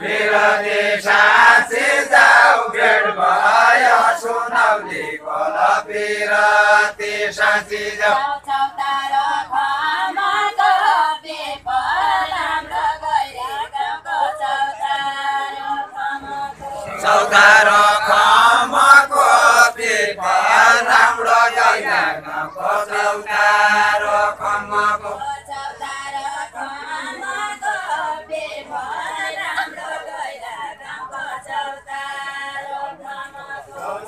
साँची जाऊ भेट भयो पिरती साँची जाऊ चौतार खमको पिपल राम्रो गाउँको चौतार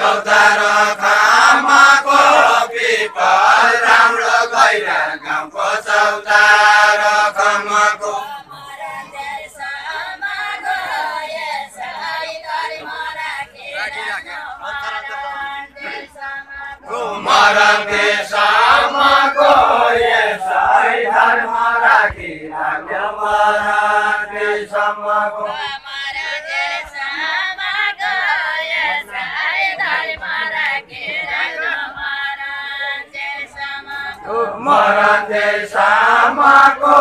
चौतार खमको पिपल राम्रो गैना गाउँको चौतार खमको मरण देशमको यसै धर्म राखी लाग्यो मरण देशमको मरण देशमको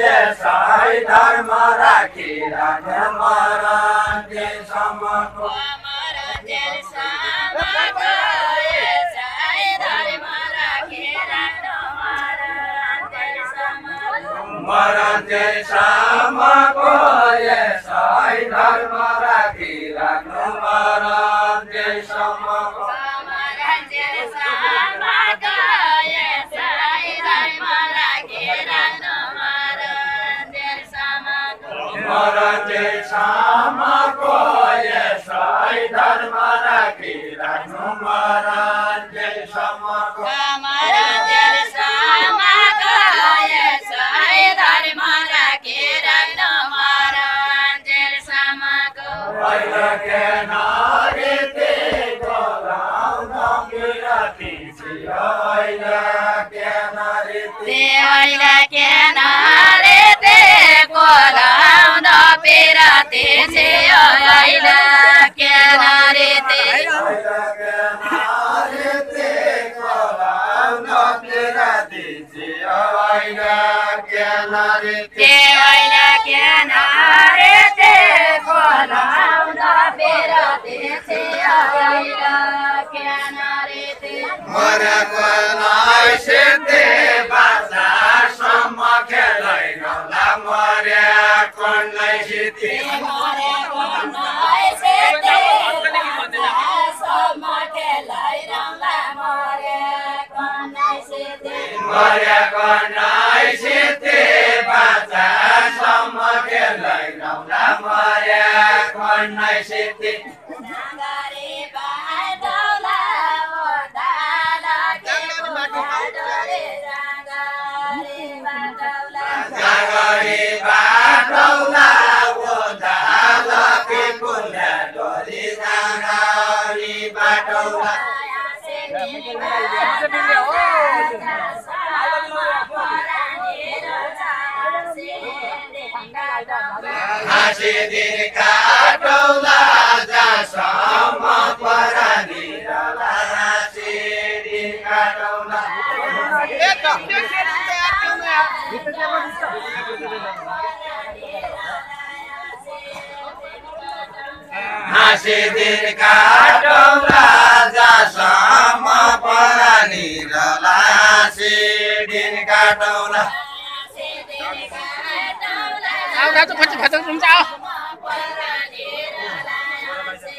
यसै धर्म राखी लाग्यो मरण देशमको मरण मरण देशमको यसै धर्म राखी लाग्नु मरण देशमको पहिलो के नारी নিচে আইলা কেনারেতে কেনারেতে কলাম নকেরা দিছে আইলা কেনারেতে আইলা কেনারেতে কলাম নকেরা দিছে আইলা কেনারেতে মরা কলাইছে नौला मरेको नै सिद्धि मरेको नाइ सिद्धि बाजासम्म खेलै नौला मरेको नै सिद्धि जागरी बाटौला हाँसी दिन काटौला जासम्म परानी रला हाँसी दिन काटौला हाँसी दिन काटौला जासम्म परानी रला हाँसी दिन काटौला दाजु पछि भन्छ हुन्छ आऊ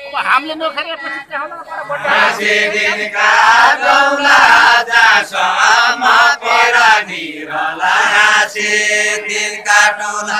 अब हामीले नखेर पछि दिन काटौला जासम्म परानी रला हाँसी दिन काटौला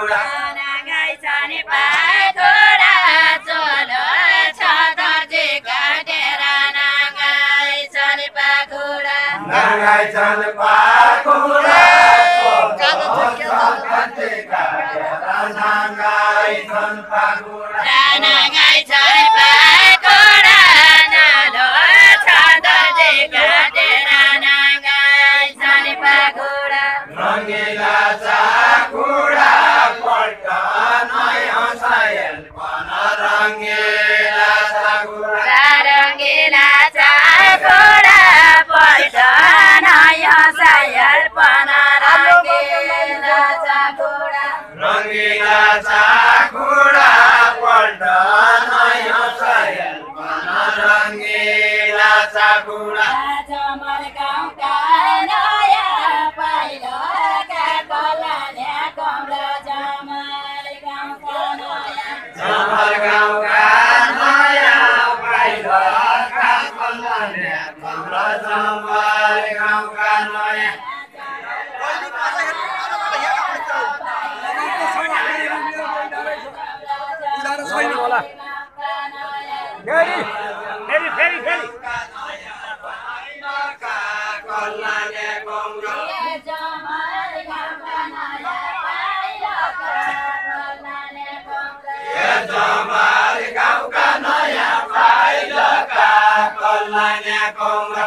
जल पाकुरे Nangai jal pa घुरा पल्ट नम्पना घुरा छैन होला फेरि फेरि फेरि फेरि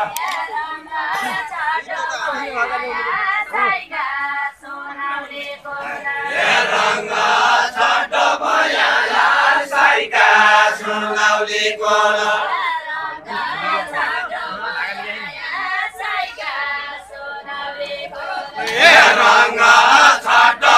Yeah.